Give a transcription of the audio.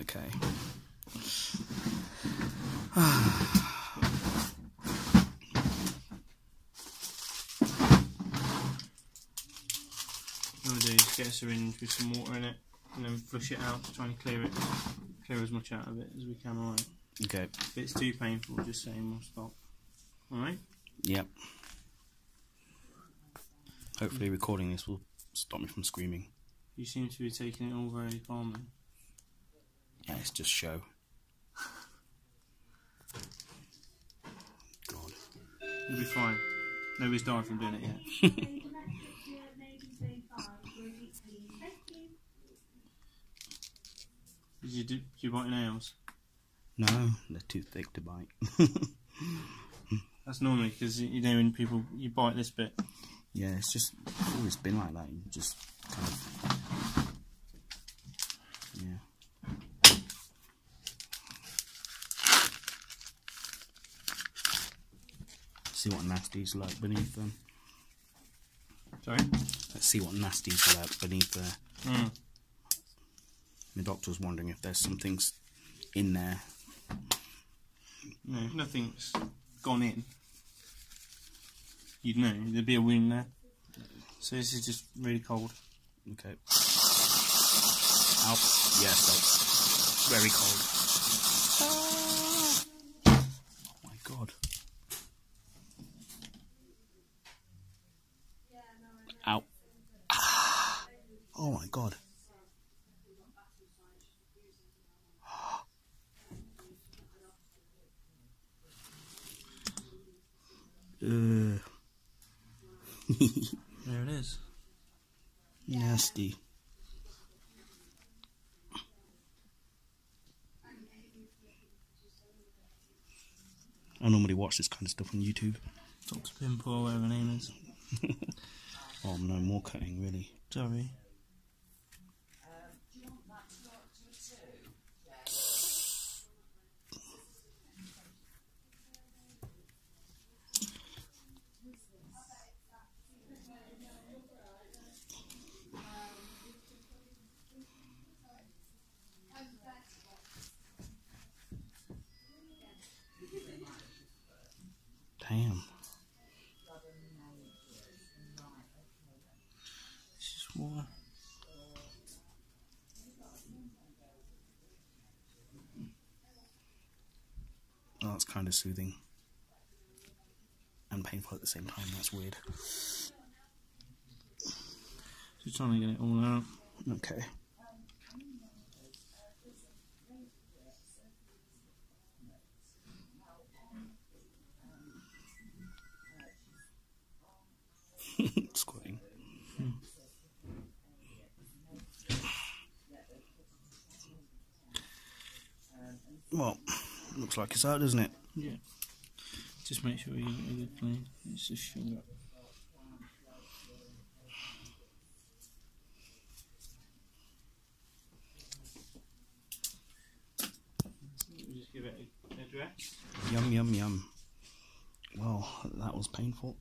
Okay. What I'm do is get a syringe with some water in it and then flush it out to try and clear it, clear as much out of it as we can, alright? Okay. If it's too painful, just say we'll stop. Alright? Yep. Hopefully, recording this will stop me from screaming. You seem to be taking it all very calmly. Yeah, it's just show. God. You'll be fine. Nobody's dying from doing it yet. Did you do? Did you bite your nails? No, they're too thick to bite. That's normally because you know when people you bite this bit. yeah, it's just it's always been like that. You just kind of. Yeah. See what nasty's like beneath them. Sorry. Let's see what nasty's like beneath there. Mm. The doctor's wondering if there's some things in there. No, nothing's gone in. You'd know there'd be a wound there. So this is just really cold. Okay. Ow. Yes, that's very cold. Oh my god. Ow. Ah. Oh my god. Uh, There it is. nasty. I normally watch this kind of stuff on YouTube. Doctor Pimple or whatever her name is. Oh, no more cutting, really. Sorry. It's just water. Oh, that's kind of soothing. And painful at the same time, that's weird. Just trying to get it all out. Okay. Well, looks like it's out, doesn't it? Yeah. Just make sure you get a good clean. It's just sugar. Just give it a, a dress. Yum, yum, yum. Well, that was painful.